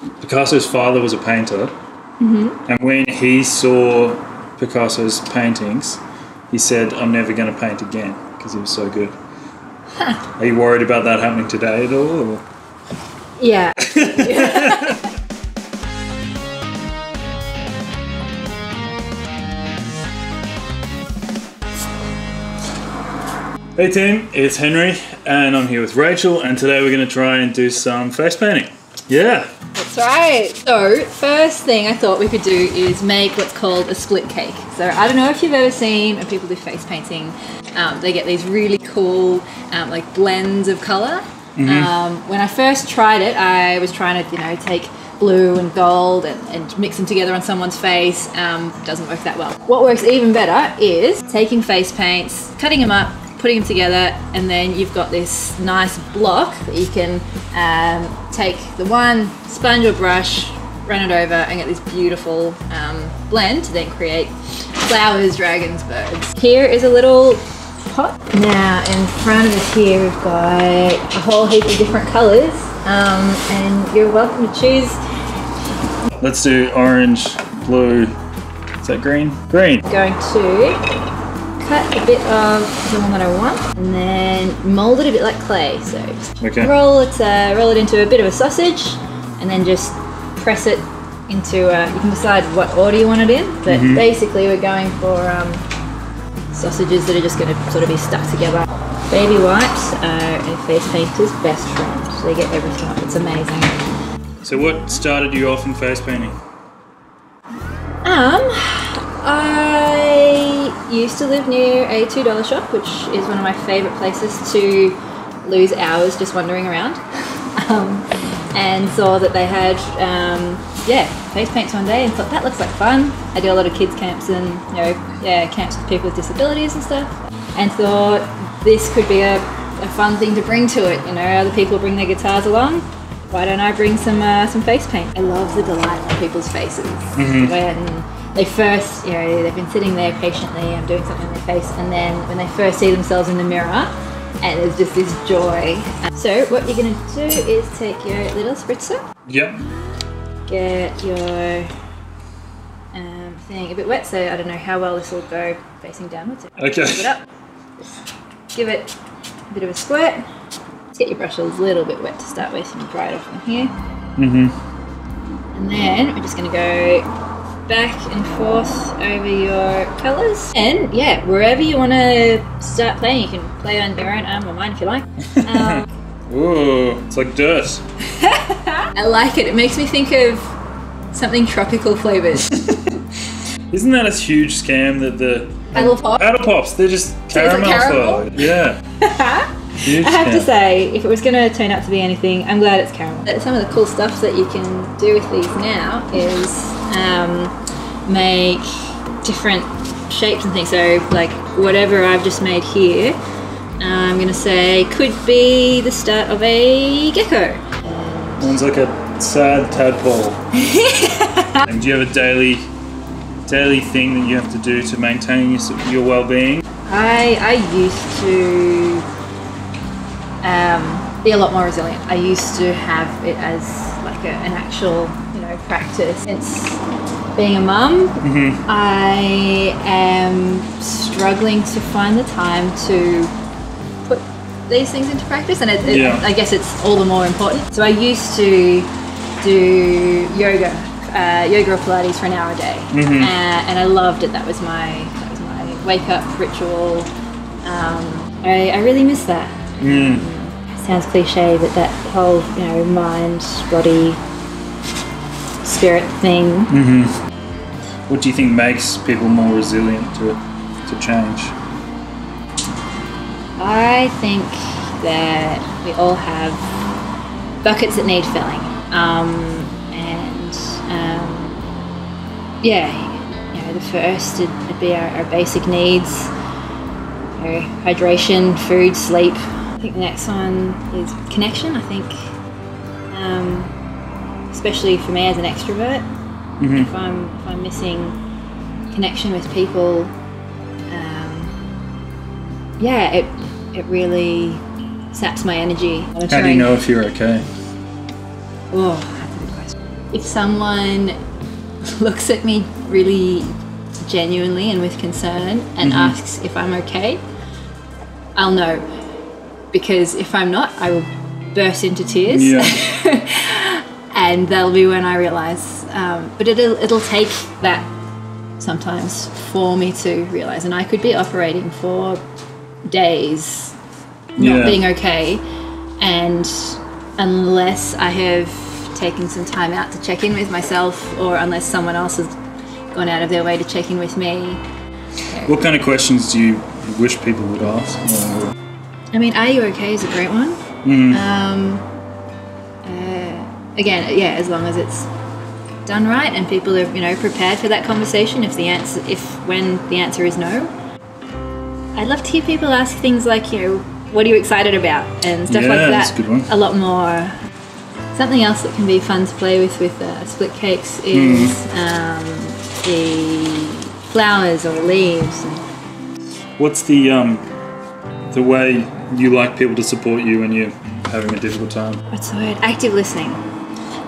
Picasso's father was a painter, mm-hmm. and when he saw Picasso's paintings, he said, "I'm never going to paint again" because he was so good. Are you worried about that happening today at all? Or? Yeah. Hey team, it's Henry, and I'm here with Rachel, and today we're going to try and do some face painting. Yeah. That's right. So, first thing I thought we could do is make what's called a split cake. So, I don't know if you've ever seen when people do face painting, um, they get these really cool um, like blends of color. Um, when I first tried it, I was trying to, you know, take blue and gold and, and mix them together on someone's face. Um, doesn't work that well. What works even better is taking face paints, cutting them up, putting them together, and then you've got this nice block that you can um, take the one sponge or brush, run it over, and get this beautiful um, blend to then create flowers, dragons, birds. Here is a little pot. Now, in front of us here, we've got a whole heap of different colours, um, and you're welcome to choose. Let's do orange, blue. Is that green? Green. Going to cut a bit of the one that I want, and then mould it a bit like clay. So Okay. roll it, uh, roll it into a bit of a sausage, and then just press it into. Uh, you can decide what order you want it in, but basically we're going for um, sausages that are just going to sort of be stuck together. Baby wipes are a face painter's best friend. They get everything up. It's amazing. So, what started you off in face painting? Um, used to live near a two dollar shop, which is one of my favorite places to lose hours just wandering around. um, and saw that they had um, yeah face paints one day and thought that looks like fun. I do a lot of kids camps and you know yeah camps with people with disabilities and stuff, and thought this could be a, a fun thing to bring to it. You know, other people bring their guitars along. Why don't I bring some uh, some face paint? I love the delight on people's faces when they first, you know, they've been sitting there patiently. I'm doing something on their face, and then when they first see themselves in the mirror, and there's just this joy. So what you're gonna do is take your little spritzer, Yep. get your um, thing a bit wet, so I don't know how well this will go facing downwards. Okay. Put it up. Just give it a bit of a squirt. Let's get your brush a little bit wet to start with, and dry it off from here. Mm-hmm. And then we're just going to go back and forth over your colours. And yeah, wherever you want to start playing, you can play on your own arm or mine if you like. Um, Ooh, it's like dirt. I like it. It makes me think of something tropical flavoured. Isn't that a huge scam that the Paddle pop. Paddle Pops, they're just caramel, caramel? flavored. Yeah. Huge I have to say, if it was going to turn out to be anything, I'm glad it's caramel. Uh, Some of the cool stuff that you can do with these now is um, make different shapes and things. So, like whatever I've just made here, I'm going to say could be the start of a gecko. One's like a sad tadpole. and do you have a daily daily thing that you have to do to maintain your, your well-being? I I used to um, be a lot more resilient. I used to have it as like a, an actual you know practice. Since being a mum, I am struggling to find the time to put these things into practice, and it, it- Yeah. I guess it's all the more important. So I used to do yoga, uh, yoga or Pilates for an hour a day, Mhm. uh, and I loved it. That was my that was my wake up ritual. Um, I, I really miss that. Mm. Sounds cliche, but that whole you know mind, body, spirit thing. Mm-hmm. What do you think makes people more resilient to to change? I think that we all have buckets that need filling, um, and um, yeah, you know, the first would be our, our basic needs: you know, hydration, food, sleep. I think the next one is connection. I think, um, especially for me as an extrovert, Mhm. if I'm if I'm missing connection with people, um, yeah, it it really saps my energy. How do you know if you're okay? Oh, that's a good question. if someone looks at me really genuinely and with concern and asks if I'm okay, I'll know. Because if I'm not, I will burst into tears. Yeah. and that'll be when I realize. Um, but it'll it'll take that sometimes for me to realize, and I could be operating for days, not Yeah. being okay, and unless I have taken some time out to check in with myself, or unless someone else has gone out of their way to check in with me. What kind of questions do you wish people would ask? Or- I mean, are you okay is a great one. Mm. Um, uh, again, yeah, as long as it's done right and people are, you know, prepared for that conversation. If the answer, if when the answer is no, I'd love to hear people ask things like, you know, what are you excited about and stuff like that. that's a good one. A lot more. Something else that can be fun to play with with uh, split cakes is Hmm. um, the flowers or leaves. What's the um, the way you like people to support you when you're having a difficult time? What's the word? Active listening.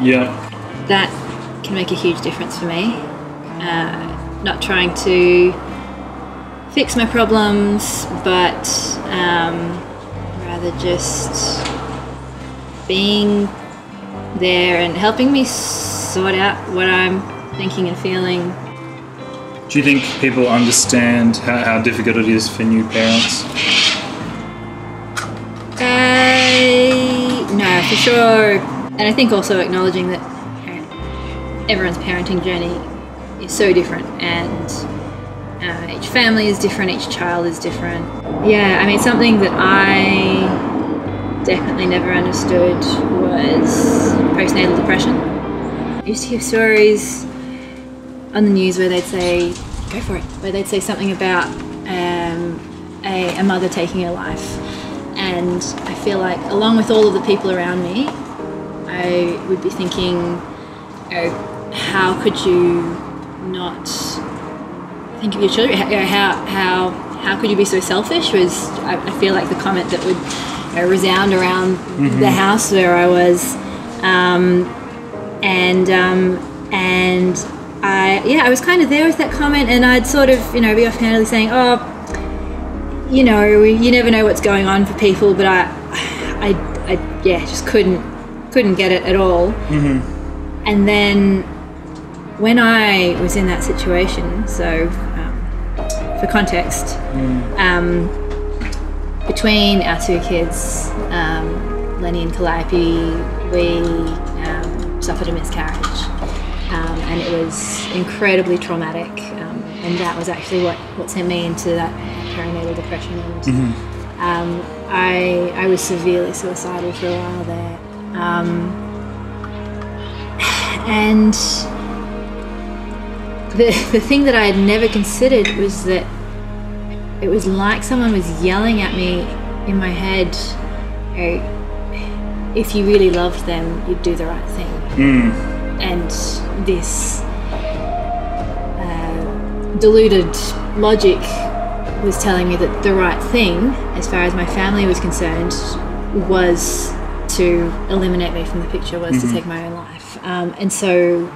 Yeah. that can make a huge difference for me. Uh, not trying to fix my problems, but um, rather just being there and helping me sort out what I'm thinking and feeling. Do you think people understand how, how difficult it is for new parents? For sure. And I think also acknowledging that everyone's parenting journey is so different and uh, each family is different, each child is different. Yeah, I mean, something that I definitely never understood was postnatal depression. I used to hear stories on the news where they'd say, go for it, where they'd say something about um, a, a mother taking her life. And I feel like, along with all of the people around me, I would be thinking, you know, how could you not think of your children? How, you know, how, how, how could you be so selfish? Was I, I feel like the comment that would you know, resound around the house where I was. Um, and um, and I yeah I was kind of there with that comment and I'd sort of you know be offhandedly saying oh you know you never know what's going on for people but I I, I yeah just couldn't couldn't get it at all. And then when I was in that situation so um, for context um, between our two kids um, Lenny and Calliope we um, suffered a miscarriage. Um, and it was incredibly traumatic. Um, and that was actually what, what sent me into that perinatal depression. And um, I, I was severely suicidal for a while there. Um, and the, the thing that I had never considered was that it was like someone was yelling at me in my head, you know, if you really loved them, you'd do the right thing Mm. and this uh, deluded logic was telling me that the right thing, as far as my family was concerned, was to eliminate me from the picture, was to take my own life. Um, and so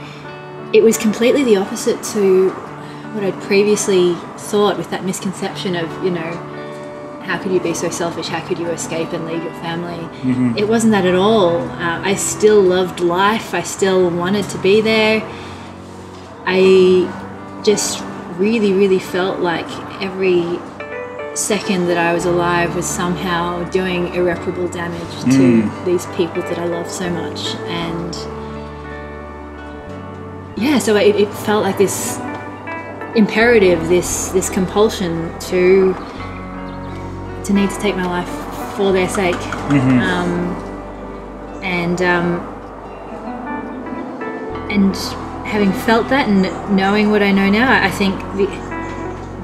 it was completely the opposite to what I'd previously thought with that misconception of, you know, how could you be so selfish? How could you escape and leave your family? It wasn't that at all. Uh, I still loved life. I still wanted to be there. I just really, really felt like every second that I was alive was somehow doing irreparable damage to these people that I love so much. And yeah, so it, it felt like this imperative, this this compulsion to to need to take my life for their sake. Um, and um, and having felt that and knowing what I know now, I I think the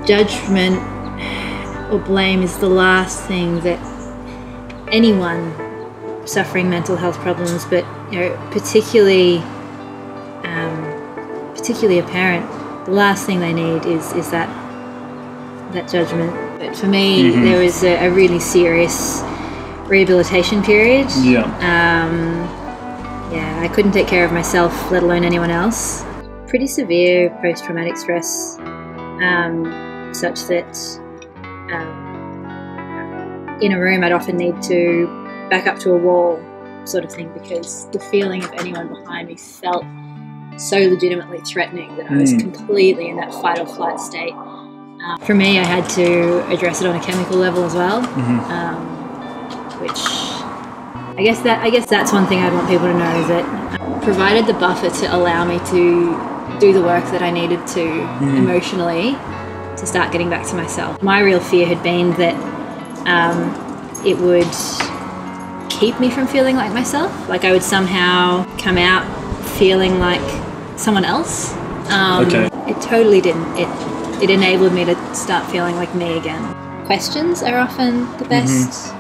judgment or blame is the last thing that anyone suffering mental health problems, but you know, particularly um, particularly a parent, the last thing they need is is that that judgment. But for me, there was a, a really serious rehabilitation period. Yeah. Um, yeah, I couldn't take care of myself, let alone anyone else. Pretty severe post traumatic stress, um, such that um, in a room I'd often need to back up to a wall, sort of thing, because the feeling of anyone behind me felt so legitimately threatening that I was Mm. completely in that fight or flight state. Um, for me, I had to address it on a chemical level as well, Mhm. um, which I guess that I guess that's one thing I'd want people to know is that provided the buffer to allow me to do the work that I needed to emotionally to start getting back to myself. My real fear had been that um, it would keep me from feeling like myself, like I would somehow come out feeling like someone else. Um, Okay. It totally didn't. It it enabled me to start feeling like me again. Questions are often the best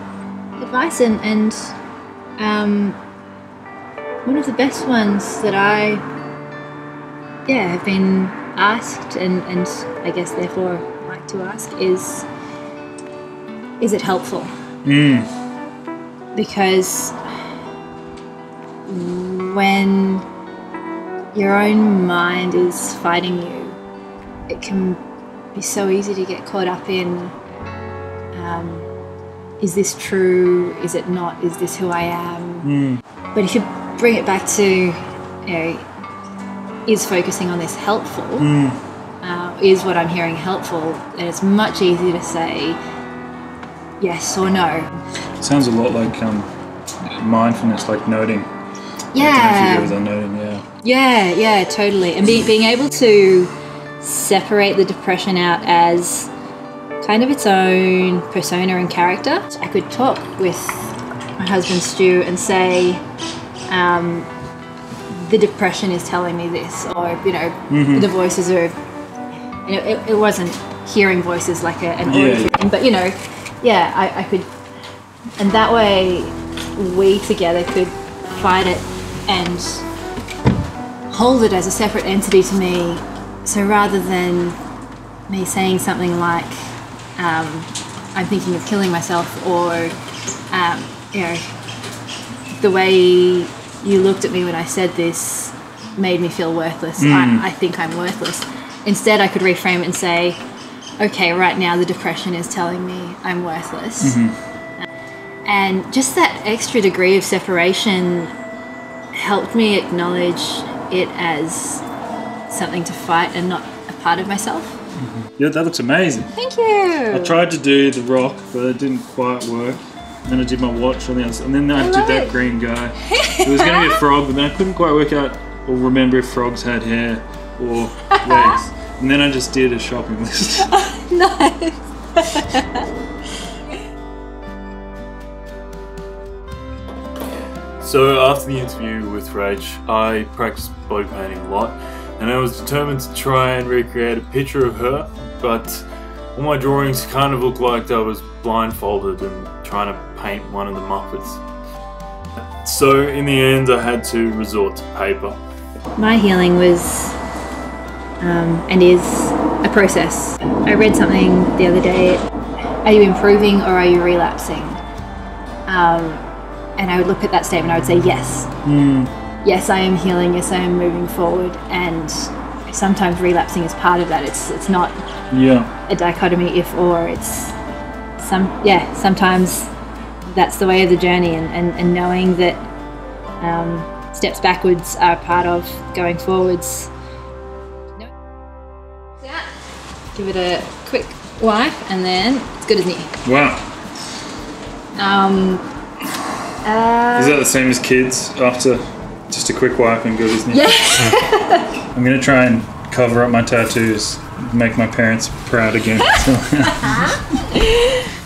advice, and and um, one of the best ones that I yeah have been asked, and and I guess therefore like to ask is is it helpful? Mm. because when your own mind is fighting you, it can be so easy to get caught up in um, is this true? Is it not? Is this who I am? Mm. But if you bring it back to, you know, is focusing on this helpful? Mm. Uh, is what I'm hearing helpful? And it's much easier to say yes or no. Sounds a lot like um, mindfulness, like noting. Yeah. don't know if you do with that noting, yeah. Yeah, yeah, totally. And be, being able to separate the depression out as kind of its own persona and character. I could talk with my husband Stu and say, um, the depression is telling me this, or you know, the voices are. You know, it, it wasn't hearing voices like a, an auditory yeah. thing, but you know, yeah, I, I could, and that way, we together could fight it and hold it as a separate entity to me. So rather than me saying something like, um, I'm thinking of killing myself, or, um, you know, the way you looked at me when I said this made me feel worthless. I, mm. I think I'm worthless. Instead, I could reframe it and say, okay, right now the depression is telling me I'm worthless. Mm-hmm. And just that extra degree of separation helped me acknowledge it as something to fight and not a part of myself. Mm-hmm. Yeah, that looks amazing. Thank you. I tried to do the rock, but it didn't quite work. Then I did my watch on the outside, and then I, I did that it. green guy. It was going to be a frog, but then I couldn't quite work out or remember if frogs had hair or legs. And then I just did a shopping list. Oh, nice. So after the interview with Rach, I practiced body painting a lot, and I was determined to try and recreate a picture of her, but all my drawings kind of looked like I was blindfolded and trying to paint one of the Muppets. So in the end, I had to resort to paper. My healing was um, and is a process. I read something the other day. Are you improving or are you relapsing? Um, and I would look at that statement. I would say yes. Yes, I am healing. Yes, I am moving forward. And sometimes relapsing is part of that. It's it's not yeah. a dichotomy if or. It's some yeah. Sometimes that's the way of the journey, and and, and knowing that um, steps backwards are part of going forwards. Yeah. Give it a quick wipe, and then it's good as new. Wow. Um, uh, Is that the same as kids after just a quick wipe and good, isn't it? yeah. I'm going to try and cover up my tattoos, make my parents proud again.